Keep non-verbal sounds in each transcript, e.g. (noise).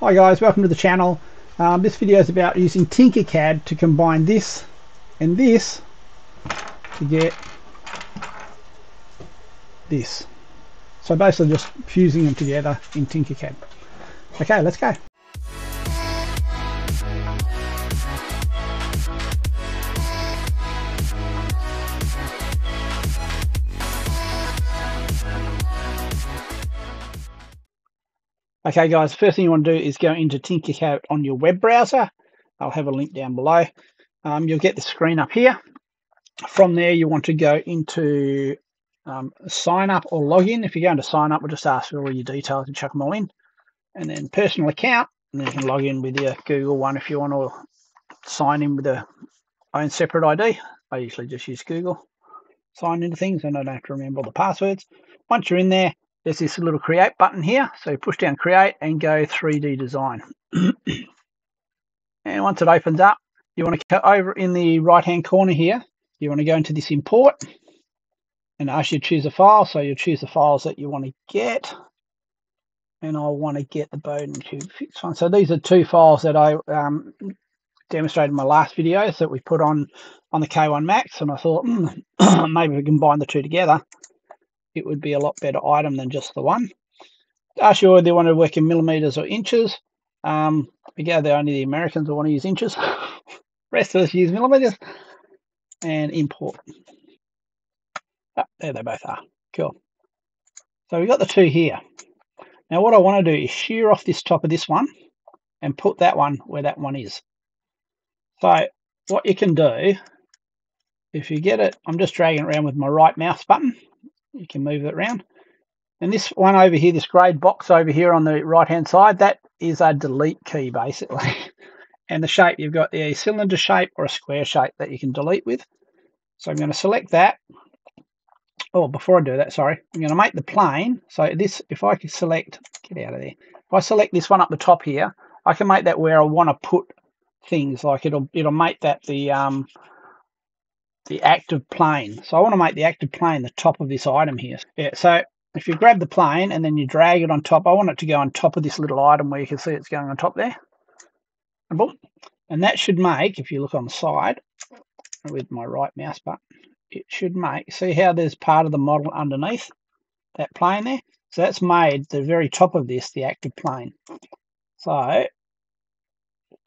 Hi guys, welcome to the channel. Um, this video is about using Tinkercad to combine this and this to get this. So basically just fusing them together in Tinkercad. Okay, let's go. Okay guys, first thing you want to do is go into Tinkercad on your web browser. I'll have a link down below. Um, you'll get the screen up here. From there you want to go into um, sign up or login. If you're going to sign up, we'll just ask for all your details and chuck them all in. And then personal account, and you can log in with your Google one if you want to sign in with a own separate ID. I usually just use Google sign into things and I don't have to remember all the passwords. Once you're in there, there's this little create button here. So push down create and go 3D design. (clears throat) and once it opens up, you want to go over in the right hand corner here. You want to go into this import and ask you to choose a file. So you choose the files that you want to get. And I want to get the Bowden Tube Fix one. So these are two files that I um, demonstrated in my last videos that we put on on the K1 Max. And I thought mm, (clears throat) maybe we can combine the two together it would be a lot better item than just the one. Ask you whether they want to work in millimeters or inches. Um, again, they're only the Americans that want to use inches. (laughs) Rest of us use millimeters. And import. Oh, there they both are. Cool. So we've got the two here. Now what I want to do is shear off this top of this one and put that one where that one is. So what you can do, if you get it, I'm just dragging it around with my right mouse button you can move it around. And this one over here, this grade box over here on the right hand side, that is a delete key basically. (laughs) and the shape, you've got a cylinder shape or a square shape that you can delete with. So I'm going to select that. Oh, before I do that, sorry, I'm going to make the plane. So this, if I can select, get out of there. If I select this one up the top here, I can make that where I want to put things. Like it'll it'll make that the um, the active plane. So I want to make the active plane the top of this item here. Yeah, so if you grab the plane and then you drag it on top, I want it to go on top of this little item where you can see it's going on top there. And boom. And that should make, if you look on the side with my right mouse button, it should make, see how there's part of the model underneath that plane there? So that's made the very top of this the active plane. So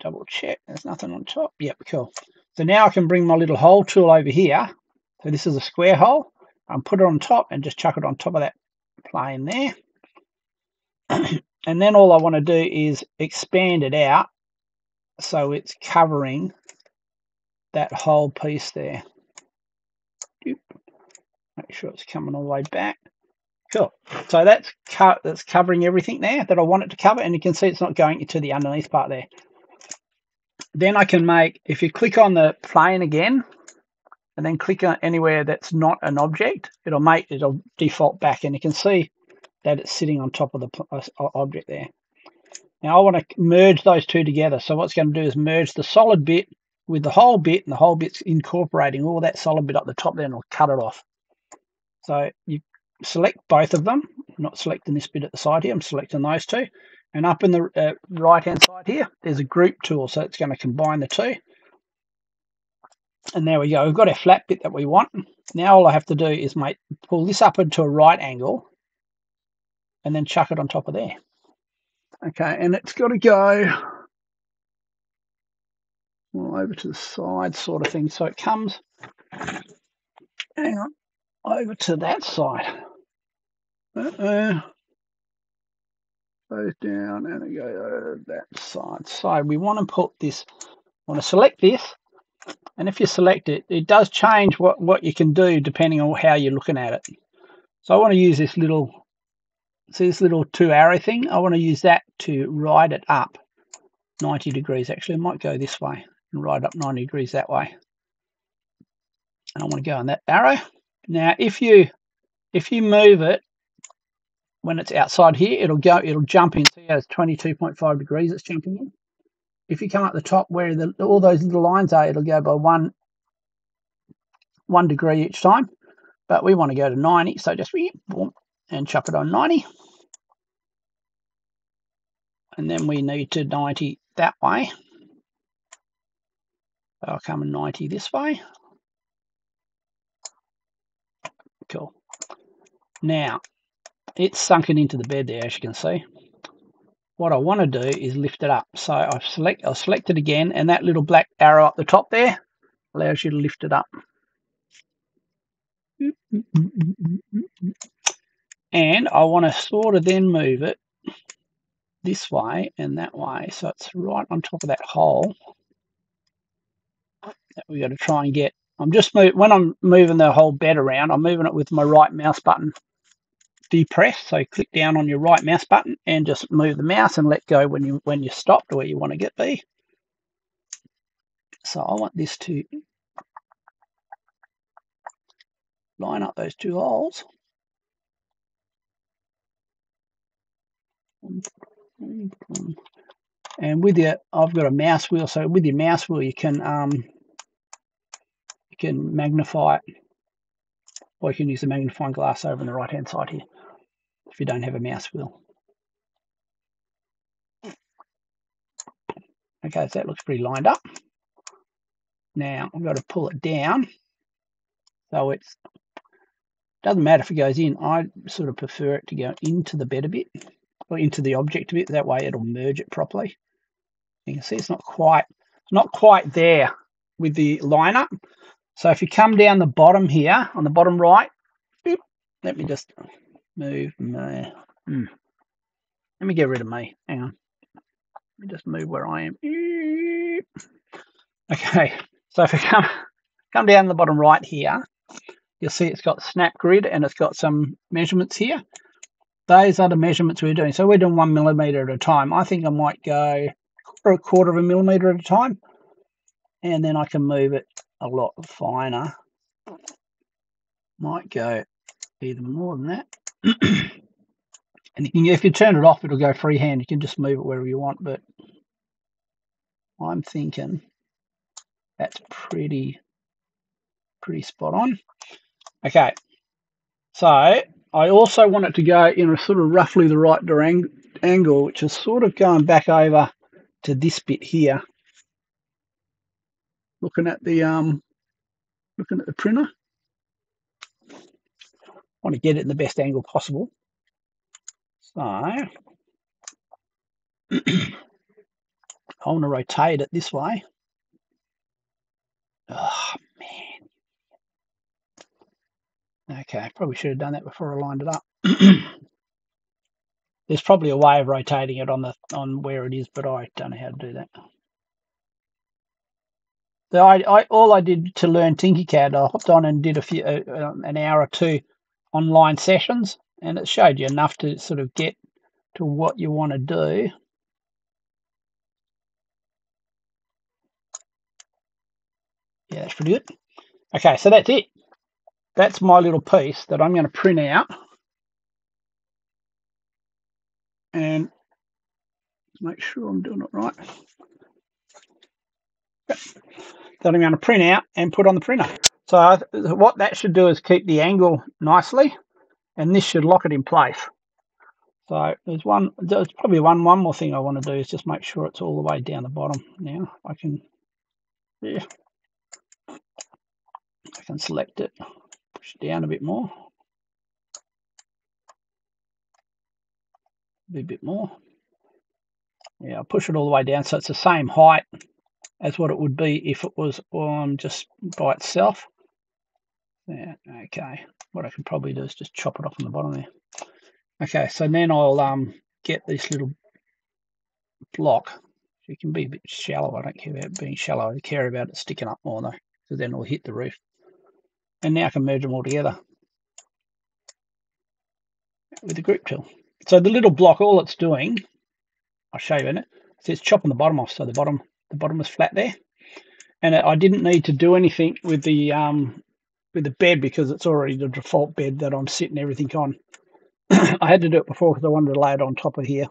double check, there's nothing on top. Yep, cool. So now I can bring my little hole tool over here. So this is a square hole. And put it on top and just chuck it on top of that plane there. (clears throat) and then all I want to do is expand it out so it's covering that whole piece there. Make sure it's coming all the way back. Cool. So that's co that's covering everything there that I want it to cover, and you can see it's not going into the underneath part there then I can make, if you click on the plane again, and then click on anywhere that's not an object, it'll make, it'll default back and you can see that it's sitting on top of the uh, object there. Now I want to merge those two together. So what's going to do is merge the solid bit with the hole bit and the hole bit's incorporating all that solid bit up the top there and it'll cut it off. So you select both of them, I'm not selecting this bit at the side here, I'm selecting those two. And up in the uh, right hand side here, there's a group tool. So it's going to combine the two. And there we go. We've got our flat bit that we want. Now all I have to do is make pull this up into a right angle and then chuck it on top of there. Okay, and it's got to go well, over to the side sort of thing. So it comes, hang on, over to that side. Uh -uh goes down and goes over that side. So we want to put this, I want to select this, and if you select it, it does change what, what you can do depending on how you're looking at it. So I want to use this little, see this little two arrow thing? I want to use that to ride it up 90 degrees. Actually, I might go this way and ride up 90 degrees that way. And I want to go on that arrow. Now, if you if you move it when it's outside here, it'll go, it'll jump in. See how it's 22.5 degrees it's jumping in. If you come up the top where the, all those little lines are, it'll go by one, one degree each time. But we want to go to 90, so just boom, and chuck it on 90. and then we need to 90 that way. I'll come 90 this way. Cool. Now, it's sunken into the bed there, as you can see. What I want to do is lift it up. So I've select, I'll select it again, and that little black arrow up the top there allows you to lift it up. And I want to sort of then move it this way and that way. So it's right on top of that hole that we got to try and get. I'm just when I'm moving the whole bed around, I'm moving it with my right mouse button depressed. So click down on your right mouse button and just move the mouse and let go when you when you stop to where you want to get be. So I want this to line up those two holes. And with your, I've got a mouse wheel. So with your mouse wheel, you can um, you can magnify it, or you can use the magnifying glass over on the right hand side here if you don't have a mouse wheel. Okay, so that looks pretty lined up. Now I've got to pull it down so it's doesn't matter if it goes in. I sort of prefer it to go into the bed a bit or into the object a bit. That way it'll merge it properly. You can see it's not quite not quite there with the lineup. So if you come down the bottom here on the bottom right, let me just move my. Hmm. Let me get rid of me. Hang on. Let me just move where I am. Okay. So if I come come down the bottom right here, you'll see it's got snap grid and it's got some measurements here. Those are the measurements we're doing. So we're doing one millimeter at a time. I think I might go for a quarter of a millimeter at a time. And then I can move it a lot finer. Might go even more than that. (clears throat) and you can, if you turn it off, it'll go freehand. You can just move it wherever you want. But I'm thinking that's pretty, pretty spot on. Okay, so I also want it to go in a sort of roughly the right angle, which is sort of going back over to this bit here. Looking at the um, looking at the printer. want to get it in the best angle possible. So (clears throat) I want to rotate it this way. Oh man. Okay, probably should have done that before I lined it up. (clears throat) There's probably a way of rotating it on the on where it is, but I don't know how to do that. So I, I all I did to learn Tinkercad, I hopped on and did a few uh, um, an hour or two online sessions, and it showed you enough to sort of get to what you want to do. Yeah, that's pretty good. Okay, so that's it that's my little piece that I'm going to print out and make sure I'm doing it right. That I'm going to print out and put on the printer. So uh, what that should do is keep the angle nicely and this should lock it in place. So there's one, there's probably one, one more thing I want to do is just make sure it's all the way down the bottom. Now I can, yeah, I can select it push it down a bit more. A bit more. Yeah, I'll push it all the way down so it's the same height as what it would be if it was on just by itself. Yeah, okay. What I can probably do is just chop it off on the bottom there. Okay, so then I'll um get this little block. It can be a bit shallow. I don't care about being shallow. I care about it sticking up more though, because then it'll hit the roof. And now I can merge them all together with the group tool. So the little block, all it's doing, I'll show you in it, so it's chopping the bottom off. So the bottom, the bottom is flat there. And I didn't need to do anything with the um, with the bed because it's already the default bed that I'm sitting everything on. (clears throat) I had to do it before because I wanted to lay it on top of here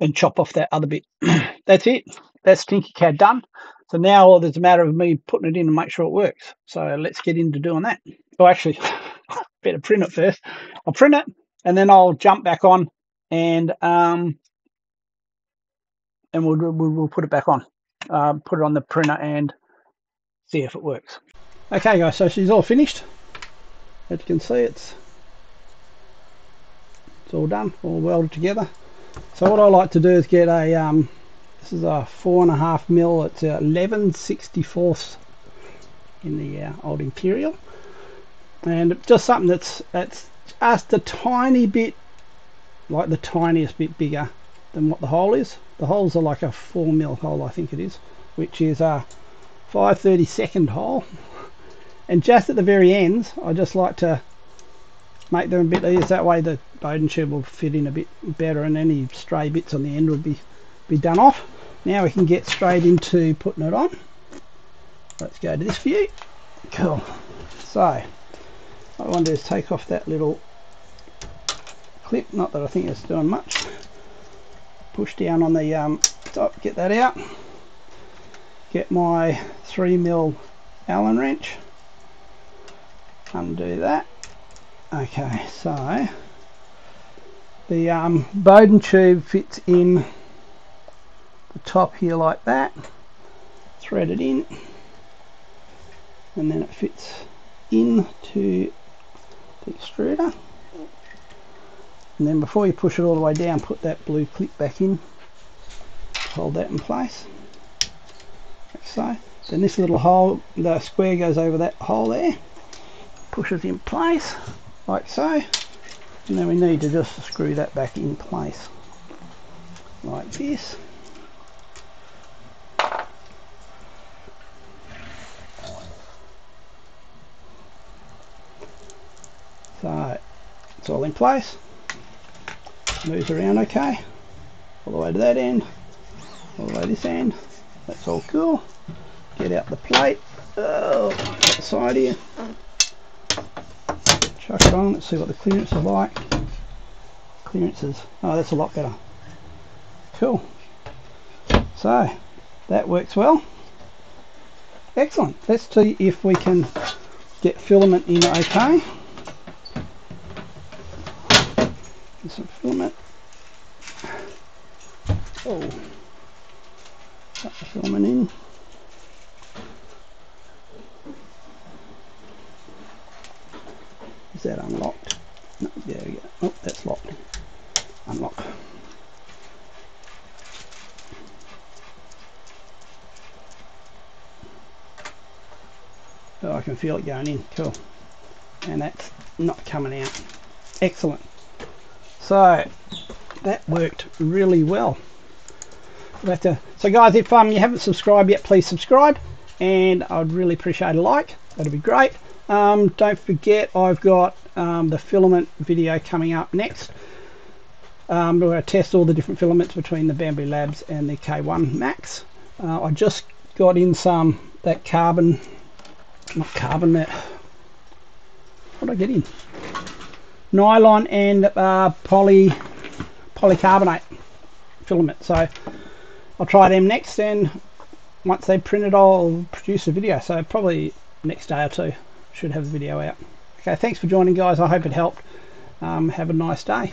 and chop off that other bit. (clears throat) That's it. That's Tinkercad done. So now all there's a matter of me putting it in and make sure it works. So let's get into doing that. Oh, actually, (laughs) better print it first. I'll print it and then I'll jump back on and um, and we'll, we'll, we'll put it back on. Uh, put it on the printer and see if it works. Okay guys, so she's all finished. As you can see, it's it's all done, all welded together. So what I like to do is get a, um, this is a four and a half mil, it's a 11 64ths in the uh, old Imperial. And just something that's, that's just a tiny bit, like the tiniest bit bigger than what the hole is. The holes are like a four mil hole, I think it is, which is a 532nd hole. And just at the very ends, I just like to make them a bit easier. That way the Bowden tube will fit in a bit better and any stray bits on the end will be, be done off. Now we can get straight into putting it on. Let's go to this view. Cool. So, what I want to do is take off that little clip, not that I think it's doing much. Push down on the um, top, get that out. Get my 3mm Allen wrench. Undo that Okay, so the um, Bowden tube fits in the top here like that, thread it in, and then it fits into the extruder. And then before you push it all the way down, put that blue clip back in, hold that in place, like so. Then this little hole, the square goes over that hole there, pushes in place like so. And then we need to just screw that back in place like this. So it's all in place moves around okay all the way to that end all the way to this end that's all cool get out the plate oh, side here chuck it on, let's see what the clearance is like. Clearances, oh that's a lot better. Cool. So, that works well. Excellent. Let's see if we can get filament in okay. Get some filament. Oh, got the filament in. Is that unlocked? No, there we go. Oh, that's locked. Unlock. Oh, I can feel it going in. Cool. And that's not coming out. Excellent. So that worked really well. To, so guys, if um, you haven't subscribed yet, please subscribe. And I'd really appreciate a like. That'd be great. Um, don't forget I've got um, the filament video coming up next. Um, where I test all the different filaments between the Bambu Labs and the K1 Max. Uh, I just got in some that carbon, not carbon, that what did I get in? Nylon and uh, poly polycarbonate filament. So I'll try them next and once they print it I'll produce a video. So probably next day or two should have the video out. Okay, thanks for joining guys. I hope it helped. Um, have a nice day.